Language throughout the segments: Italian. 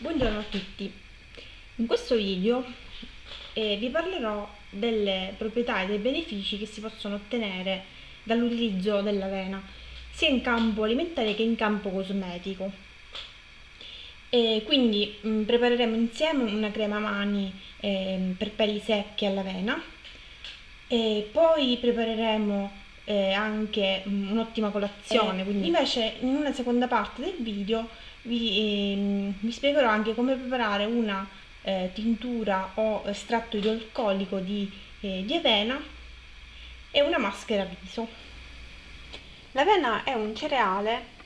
Buongiorno a tutti, in questo video eh, vi parlerò delle proprietà e dei benefici che si possono ottenere dall'utilizzo dell'avena sia in campo alimentare che in campo cosmetico. E quindi mh, mm, prepareremo insieme una crema mani eh, per pelli secche all'avena e poi prepareremo eh, anche mm, un'ottima colazione. Eh, quindi invece in una seconda parte del video vi, ehm, vi spiegherò anche come preparare una eh, tintura o estratto idroalcolico di, eh, di avena e una maschera viso. L'avena è un cereale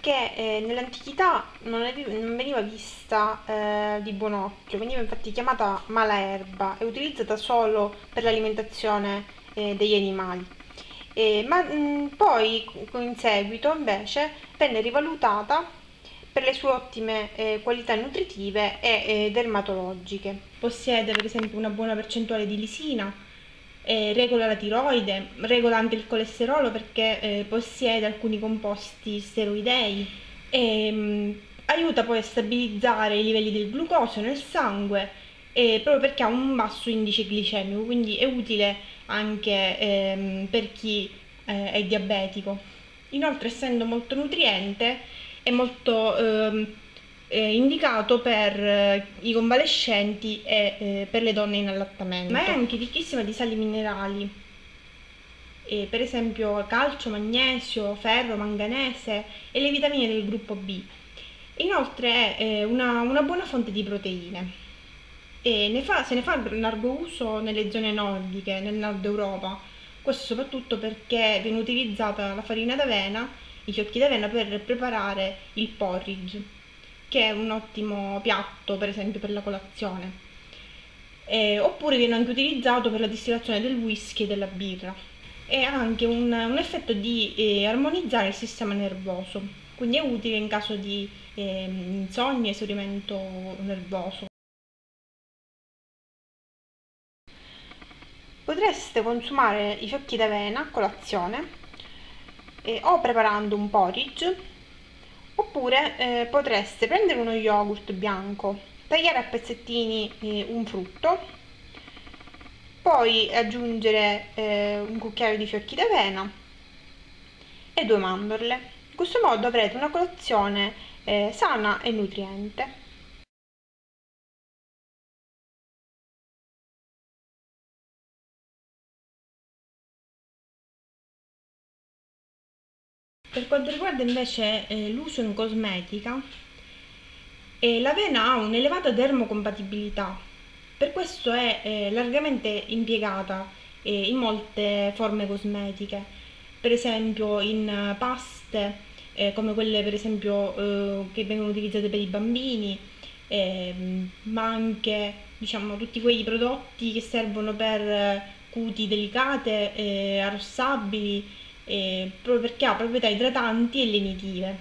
che eh, nell'antichità non, non, veniva vista eh, di buon occhio, veniva infatti chiamata mala erba e utilizzata solo per l'alimentazione eh, degli animali. ma mh, poi in seguito invece venne rivalutata per le sue ottime eh, qualità nutritive e eh, dermatologiche. Possiede per esempio una buona percentuale di lisina, eh, regola la tiroide, regola anche il colesterolo perché eh, possiede alcuni composti steroidei e mh, mm, aiuta poi a stabilizzare i livelli del glucosio nel sangue proprio perché ha un basso indice glicemico, quindi è utile anche ehm, per chi eh, è diabetico. Inoltre essendo molto nutriente è molto eh, indicato per eh, i convalescenti e eh, per le donne in allattamento, ma è anche ricchissima di sali minerali, per esempio calcio, magnesio, ferro, manganese e le vitamine del gruppo B. Inoltre è eh, una, una buona fonte di proteine. E ne fa, se ne fa largo uso nelle zone nordiche, nel nord Europa, questo soprattutto perché viene utilizzata la farina d'avena i fiocchi d'avena per preparare il porridge, che è un ottimo piatto per esempio per la colazione. Eh, oppure viene anche utilizzato per la distillazione del whisky e della birra. E ha anche un, un effetto di eh, armonizzare il sistema nervoso, quindi è utile in caso di eh, insonnia esaurimento nervoso. Potreste consumare i fiocchi d'avena a colazione eh, o preparando un porridge oppure eh, potreste prendere uno yogurt bianco, tagliare a pezzettini eh, un frutto, poi aggiungere eh, un cucchiaio di fiocchi d'avena e due mandorle. In questo modo avrete una colazione eh, sana e nutriente. Per quanto riguarda invece eh, l'uso in cosmetica, eh, l'avena ha un'elevata dermocompatibilità, per questo è eh, largamente impiegata eh, in molte forme cosmetiche, per esempio in paste eh, come quelle per esempio eh, che vengono utilizzate per i bambini, ehm, ma anche diciamo, tutti quei prodotti che servono per cuti delicate, arrossabili, eh, proprio perché ha proprietà idratanti e lenitive.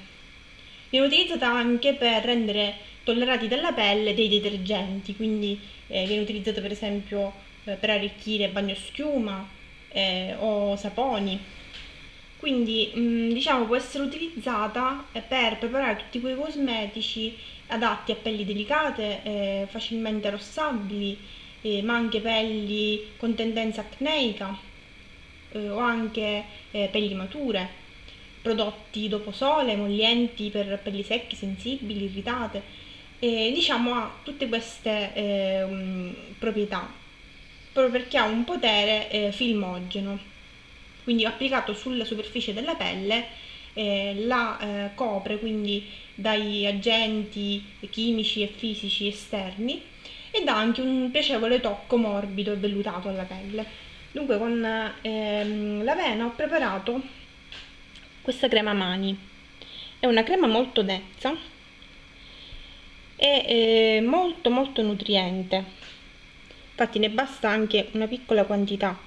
Viene utilizzata anche per rendere tollerati dalla pelle dei detergenti, quindi eh, viene utilizzata per esempio eh, per arricchire bagnoschiuma eh, o saponi. Quindi mh, mm, diciamo può essere utilizzata eh, per preparare tutti quei cosmetici adatti a pelli delicate, eh, facilmente arrossabili, ma anche pelli con tendenza acneica eh, o anche eh, pelli mature, prodotti dopo sole, emollienti per pelli secche, sensibili, irritate, e diciamo ha tutte queste eh, proprietà, proprio perché ha un potere eh, filmogeno, quindi applicato sulla superficie della pelle eh, la eh, copre quindi dai agenti chimici e fisici esterni e dà anche un piacevole tocco morbido e vellutato alla pelle. Dunque con ehm, l'avena ho preparato questa crema mani. È una crema molto densa e eh, molto molto nutriente. Infatti ne basta anche una piccola quantità.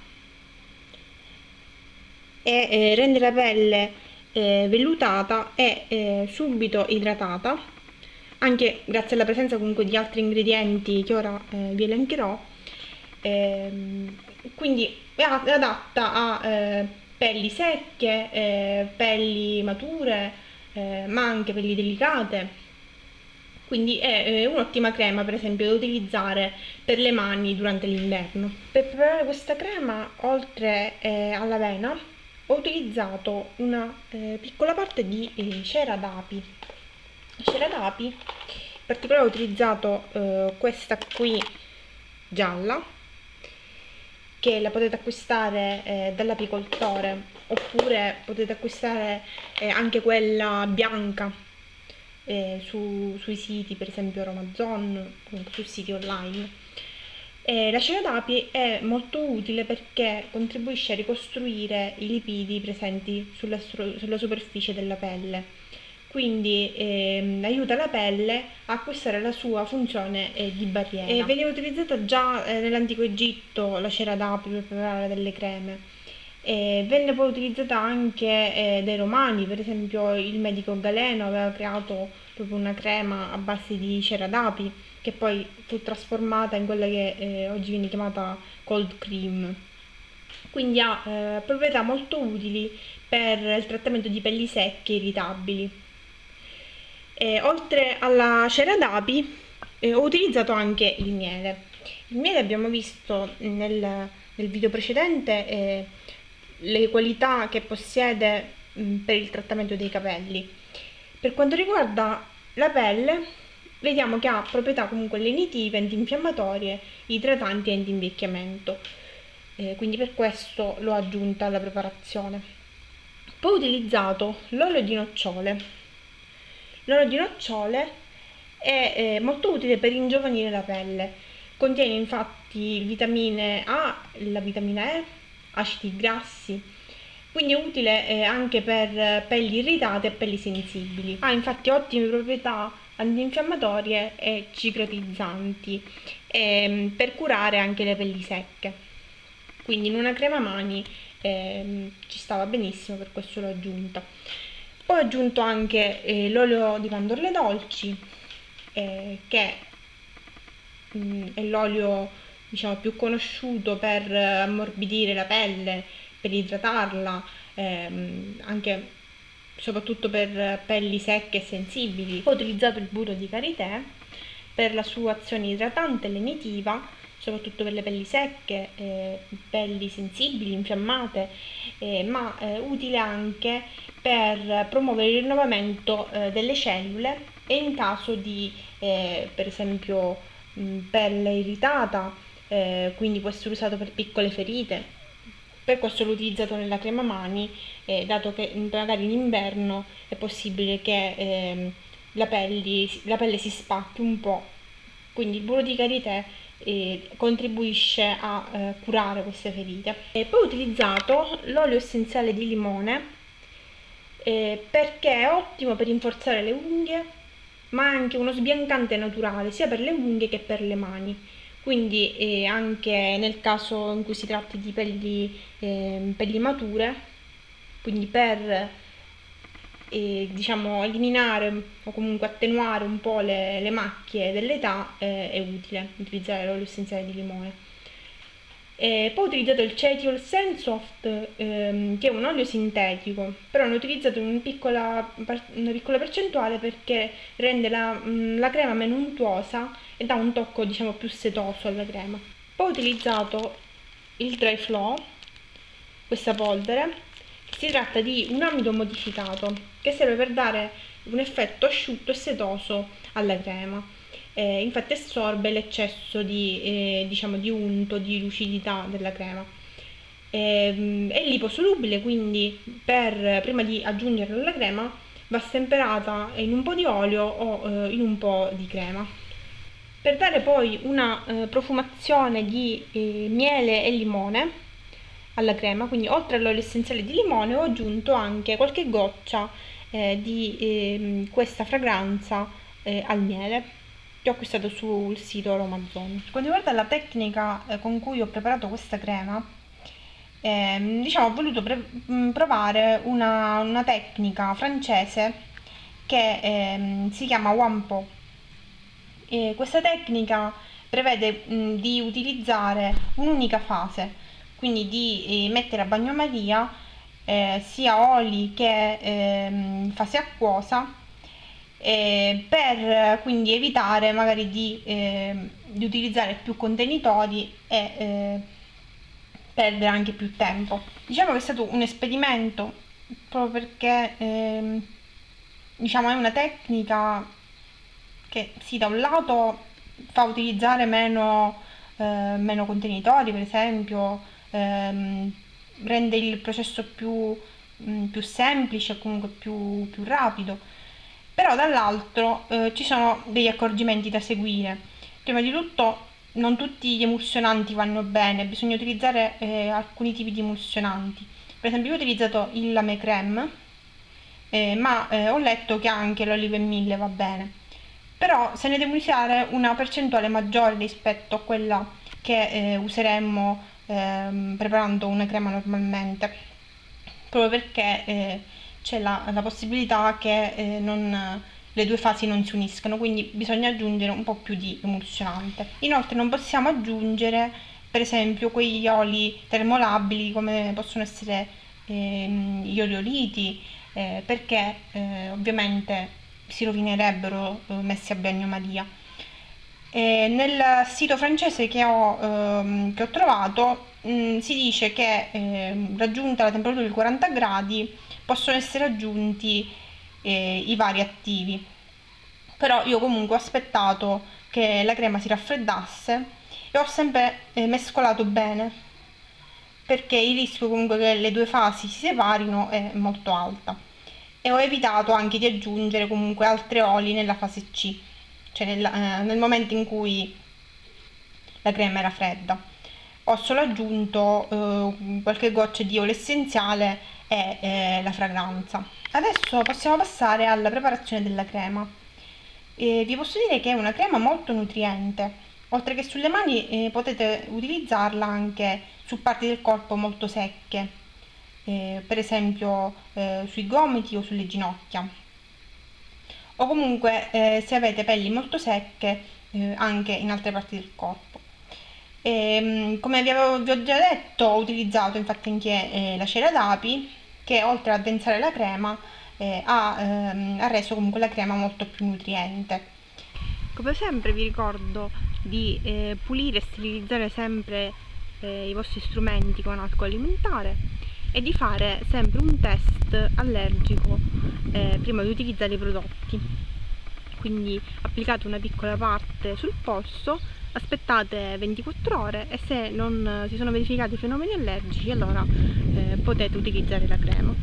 E eh, rende la pelle eh, vellutata e eh, subito idratata, anche grazie alla presenza comunque di altri ingredienti che ora eh, vi elencherò. Ehm, quindi è adatta a eh, pelli secche, eh, pelli mature, eh, ma anche pelli delicate quindi è un'ottima crema per esempio da utilizzare per le mani durante l'inverno. Per preparare questa crema, oltre eh, all'avena, ho utilizzato una eh, piccola parte di eh, cera d'api. Cera d'api, in particolare ho utilizzato questa qui gialla, che la potete acquistare eh, dall'apicoltore, oppure potete acquistare anche quella bianca eh, su, sui siti, per esempio Amazon, comunque su siti online. Eh, la cera d'api è molto utile perché contribuisce a ricostruire i lipidi presenti sulla, sulla superficie della pelle quindi ehm, aiuta la pelle a acquistare la sua funzione eh, di barriera. E veniva utilizzata già eh, nell'antico Egitto la cera d'api per preparare delle creme. E venne poi utilizzata anche eh, dai romani, per esempio il medico Galeno aveva creato proprio una crema a base di cera d'api che poi fu trasformata in quella che eh, oggi viene chiamata cold cream. Quindi ha eh, proprietà molto utili per il trattamento di pelli secche e irritabili. E, oltre alla cera d'api eh, ho utilizzato anche il miele. Il miele abbiamo visto nel, nel video precedente eh, le qualità che possiede mh, per il trattamento dei capelli. Per quanto riguarda la pelle, vediamo che ha proprietà comunque lenitive, antinfiammatorie, idratanti e anti-invecchiamento. Eh, quindi per questo l'ho aggiunta alla preparazione. Poi ho utilizzato l'olio di nocciole. L'olio di nocciole è eh, molto utile per ingiovanire la pelle. Contiene infatti vitamine A, la vitamina E, acidi grassi, quindi è utile eh, anche per pelli irritate e pelli sensibili. Ha infatti ottime proprietà antinfiammatorie e cicatrizzanti eh, per curare anche le pelli secche. Quindi in una crema mani eh, ci stava benissimo, per questo l'ho aggiunta. Ho aggiunto anche eh, l'olio di mandorle dolci, eh, che mh, mm, è l'olio diciamo, più conosciuto per ammorbidire la pelle, per idratarla, ehm, anche soprattutto per pelli secche e sensibili. Ho utilizzato il burro di karité per la sua azione idratante e lenitiva, soprattutto per le pelli secche, eh, pelli sensibili, infiammate, eh, ma eh, utile anche per promuovere il rinnovamento eh, delle cellule e in caso di, eh, per esempio, mh, pelle irritata, eh, quindi può essere usato per piccole ferite. Per questo l'ho utilizzato nella crema mani, dato che magari in inverno è possibile che eh, la, pelle, la, pelle, si spacchi un po'. Quindi il burro di karité eh, contribuisce a eh, curare queste ferite. E poi ho utilizzato l'olio essenziale di limone eh, perché è ottimo per rinforzare le unghie, ma anche uno sbiancante naturale sia per le unghie che per le mani quindi eh, anche nel caso in cui si tratti di pelli, eh, pelli mature, quindi per eh, diciamo, eliminare o comunque attenuare un po' le, le macchie dell'età eh, è utile utilizzare l'olio essenziale di limone. E poi ho utilizzato il Cetiol Sensoft, ehm, che è un olio sintetico, però ne ho utilizzato una piccola, una piccola percentuale perché rende la, mm, la, crema meno untuosa e dà un tocco diciamo più setoso alla crema. Poi ho utilizzato il Dry Flow, questa polvere, si tratta di un amido modificato che serve per dare un effetto asciutto e setoso alla crema eh, infatti assorbe l'eccesso di, eh, diciamo, di unto, di lucidità della crema. Eh, è liposolubile, quindi per, prima di aggiungerlo alla crema va stemperata in un po' di olio o eh, in un po' di crema. Per dare poi una eh, profumazione di eh, miele e limone alla crema, quindi oltre all'olio essenziale di limone ho aggiunto anche qualche goccia di ehm, questa fragranza al miele che ho acquistato sul sito Amazon. Quando riguarda la tecnica eh, con cui ho preparato questa crema, eh, diciamo ho voluto mm, provare una, una, tecnica francese che eh, si chiama Wampo. Questa tecnica prevede mh, mm, di utilizzare un'unica fase, quindi di eh, mettere a bagnomaria eh, sia oli che ehm, fase acquosa eh, per quindi evitare magari di, eh, di, utilizzare più contenitori e eh, perdere anche più tempo. Diciamo che è stato un esperimento proprio perché ehm, diciamo è una tecnica che sì da un lato fa utilizzare meno, eh, meno contenitori per esempio ehm, rende il processo più, mh, mm, più semplice e comunque più, più rapido. Però dall'altro eh, ci sono degli accorgimenti da seguire. Prima di tutto non tutti gli emulsionanti vanno bene bisogna utilizzare eh, alcuni tipi di emulsionanti. Per esempio io ho utilizzato il lame creme eh, ma eh, ho letto che anche l'olive mille va bene. Però se ne deve usare una percentuale maggiore rispetto a quella che eh, useremmo ehm, preparando una crema normalmente proprio perché eh, c'è la, la, possibilità che eh, non, le due fasi non si uniscano quindi bisogna aggiungere un po' più di emulsionante inoltre non possiamo aggiungere per esempio quegli oli termolabili come possono essere ehm, gli oleoliti eh, perché eh, ovviamente si rovinerebbero eh, messi a bagnomaria. E nel sito francese che ho, ehm, che ho trovato mh, mm, si dice che eh, raggiunta la temperatura di 40 gradi possono essere aggiunti eh, i vari attivi. Però io comunque ho aspettato che la crema si raffreddasse e ho sempre eh, mescolato bene perché il rischio comunque che le due fasi si separino è molto alta. E ho evitato anche di aggiungere comunque altri oli nella fase C, cioè nel, eh, nel momento in cui la crema era fredda. Ho solo aggiunto eh, qualche goccia di olio essenziale e eh, la fragranza. Adesso possiamo passare alla preparazione della crema. vi posso dire che è una crema molto nutriente, oltre che sulle mani eh, potete utilizzarla anche su parti del corpo molto secche eh, per esempio eh, sui gomiti o sulle ginocchia o comunque eh, se avete pelli molto secche eh, anche in altre parti del corpo. E, ehm, come vi, avevo, vi ho già detto ho utilizzato infatti anche eh, la cera d'api che oltre a densare la crema eh, ha, ehm, ha reso comunque la crema molto più nutriente. Come sempre vi ricordo di eh, pulire e sterilizzare sempre eh, i vostri strumenti con alcol alimentare e di fare sempre un test allergico eh, prima di utilizzare i prodotti. Quindi applicate una piccola parte sul polso aspettate 24 ore e se non si sono verificati fenomeni allergici allora eh, potete utilizzare la crema